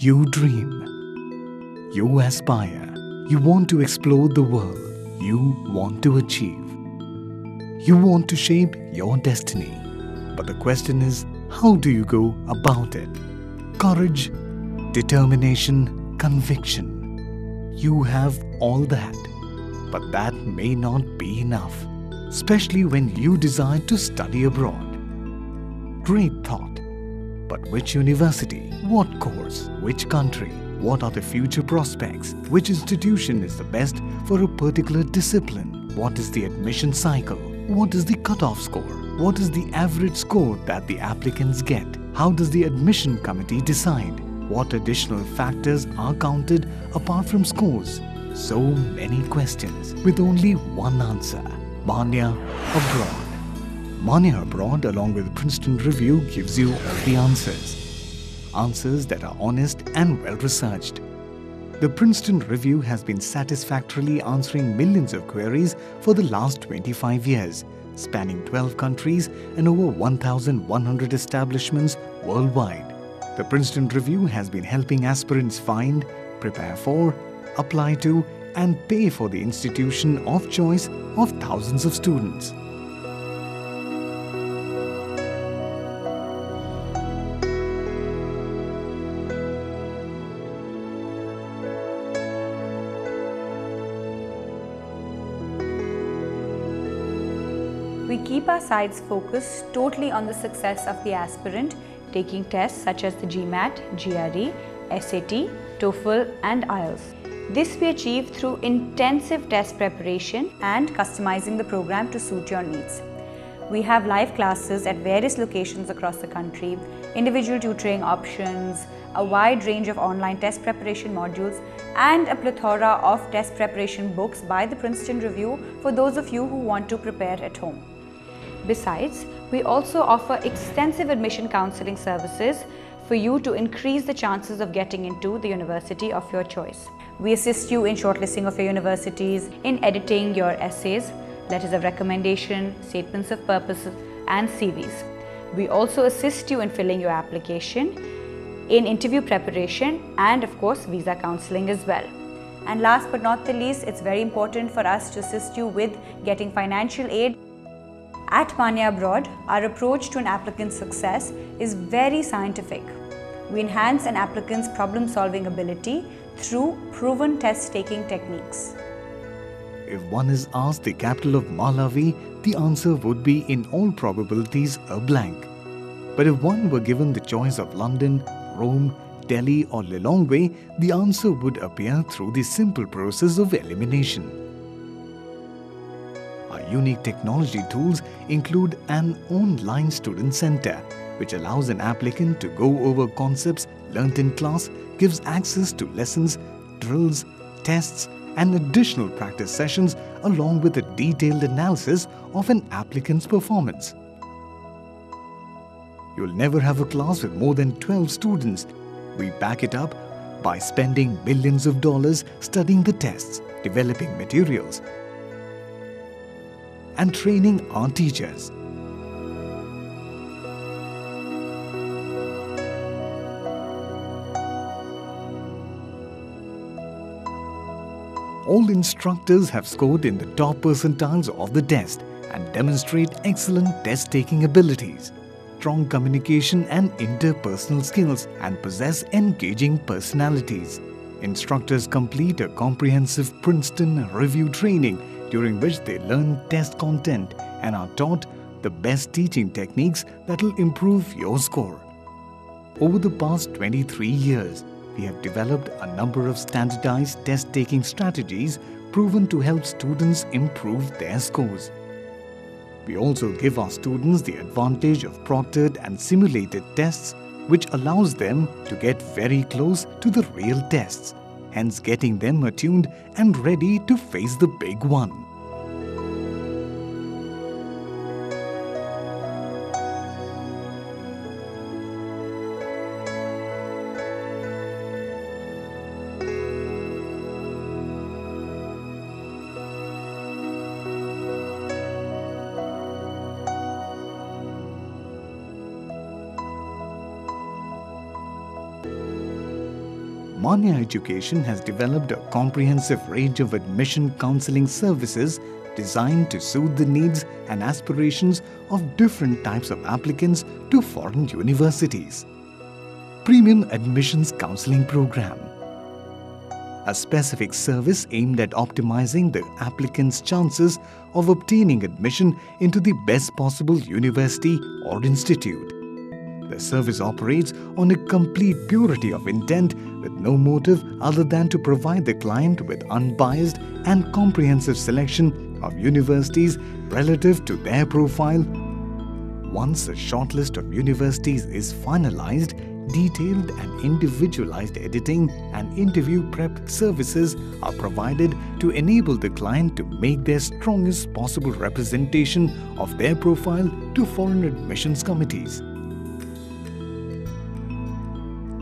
You dream. You aspire. You want to explore the world. You want to achieve. You want to shape your destiny. But the question is, how do you go about it? Courage, determination, conviction. You have all that. But that may not be enough, especially when you decide to study abroad. Great thought. But which university? What course? Which country? What are the future prospects? Which institution is the best for a particular discipline? What is the admission cycle? What is the cutoff score? What is the average score that the applicants get? How does the admission committee decide? What additional factors are counted apart from scores? So many questions with only one answer. Manya Abroad. Manya Abroad along with Princeton Review gives you all the answers. Answers that are honest and well researched. The Princeton Review has been satisfactorily answering millions of queries for the last 25 years, spanning 12 countries and over 1,100 establishments worldwide. The Princeton Review has been helping aspirants find, prepare for, apply to, and pay for the institution of choice of thousands of students. Keep our sights focused totally on the success of the aspirant taking tests such as the GMAT, GRE, SAT, TOEFL and IELTS. This we achieve through intensive test preparation and customizing the program to suit your needs. We have live classes at various locations across the country, individual tutoring options, a wide range of online test preparation modules and a plethora of test preparation books by the Princeton Review for those of you who want to prepare at home. Besides, we also offer extensive admission counseling services for you to increase the chances of getting into the university of your choice. We assist you in shortlisting of your universities, in editing your essays, letters of recommendation, statements of purpose and CVs. We also assist you in filling your application, in interview preparation and of course visa counseling as well. And last but not the least, it's very important for us to assist you with getting financial aid at Manya Abroad, our approach to an applicant's success is very scientific. We enhance an applicant's problem solving ability through proven test taking techniques. If one is asked the capital of Malawi, the answer would be in all probabilities a blank. But if one were given the choice of London, Rome, Delhi or Lilongwe, the answer would appear through the simple process of elimination unique technology tools include an online student center, which allows an applicant to go over concepts learnt in class, gives access to lessons, drills, tests, and additional practice sessions along with a detailed analysis of an applicant's performance. You'll never have a class with more than 12 students. We back it up by spending millions of dollars studying the tests, developing materials, and training our teachers. All instructors have scored in the top percentiles of the test and demonstrate excellent test-taking abilities, strong communication and interpersonal skills and possess engaging personalities. Instructors complete a comprehensive Princeton review training during which they learn test content and are taught the best teaching techniques that will improve your score. Over the past 23 years, we have developed a number of standardized test-taking strategies proven to help students improve their scores. We also give our students the advantage of proctored and simulated tests which allows them to get very close to the real tests hence getting them attuned and ready to face the big one. Manya Education has developed a comprehensive range of admission counseling services designed to suit the needs and aspirations of different types of applicants to foreign universities. Premium Admissions Counseling Program a specific service aimed at optimizing the applicant's chances of obtaining admission into the best possible university or institute. The service operates on a complete purity of intent with no motive other than to provide the client with unbiased and comprehensive selection of universities relative to their profile. Once a shortlist of universities is finalized, detailed and individualized editing and interview prep services are provided to enable the client to make their strongest possible representation of their profile to foreign admissions committees.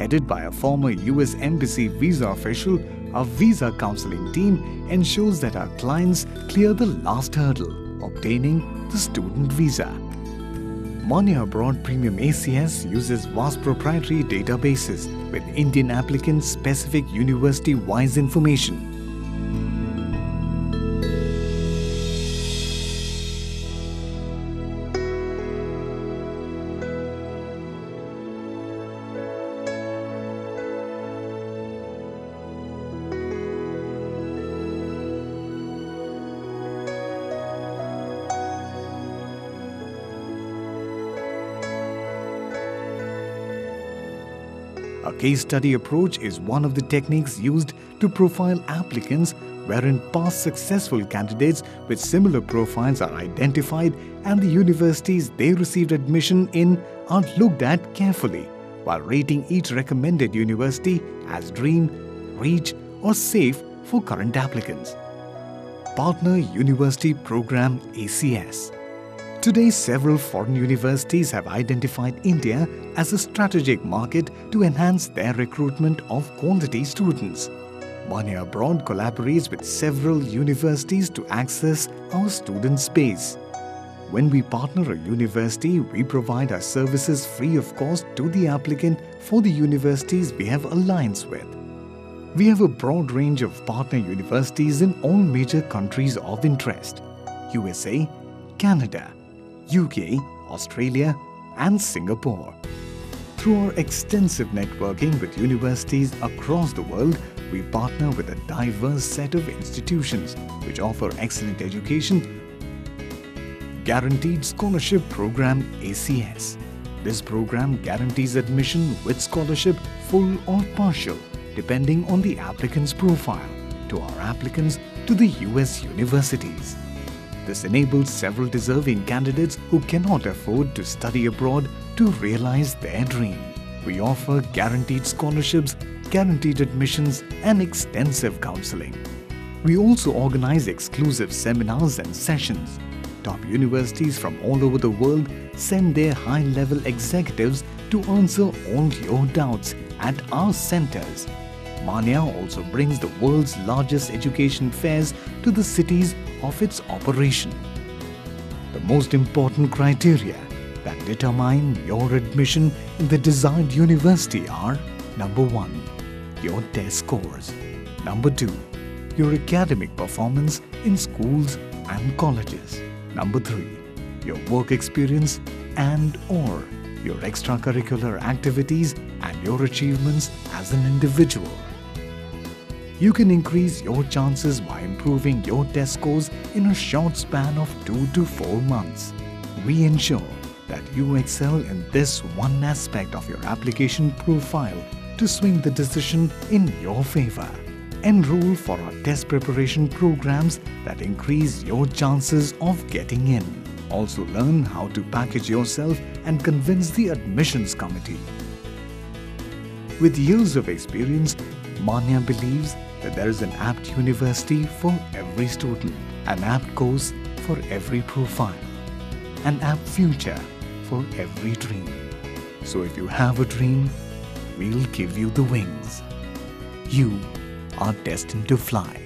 Headed by a former US Embassy visa official, our visa counseling team ensures that our clients clear the last hurdle, obtaining the student visa. Manya Abroad Premium ACS uses vast proprietary databases with Indian applicants' specific university-wise information. A case study approach is one of the techniques used to profile applicants wherein past successful candidates with similar profiles are identified and the universities they received admission in are looked at carefully while rating each recommended university as dream, reach or safe for current applicants. Partner University Program ACS Today, several foreign universities have identified India as a strategic market to enhance their recruitment of quality students. Manya Abroad collaborates with several universities to access our student space. When we partner a university, we provide our services free of cost to the applicant for the universities we have alliance with. We have a broad range of partner universities in all major countries of interest USA, Canada, UK, Australia, and Singapore. Through our extensive networking with universities across the world, we partner with a diverse set of institutions which offer excellent education. Guaranteed Scholarship Program ACS. This program guarantees admission with scholarship, full or partial, depending on the applicant's profile, to our applicants to the US universities. This enables several deserving candidates who cannot afford to study abroad to realize their dream. We offer guaranteed scholarships, guaranteed admissions, and extensive counseling. We also organize exclusive seminars and sessions. Top universities from all over the world send their high-level executives to answer all your doubts at our centers Manya also brings the world's largest education fairs to the cities of its operation. The most important criteria that determine your admission in the desired university are Number 1. Your test scores. Number 2. Your academic performance in schools and colleges. Number 3. Your work experience and or your extracurricular activities and your achievements as an individual you can increase your chances by improving your test scores in a short span of 2 to 4 months. We ensure that you excel in this one aspect of your application profile to swing the decision in your favor. Enroll for our test preparation programs that increase your chances of getting in. Also learn how to package yourself and convince the admissions committee. With years of experience, Manya believes that there is an apt university for every student, an apt course for every profile, an apt future for every dream. So if you have a dream, we'll give you the wings. You are destined to fly.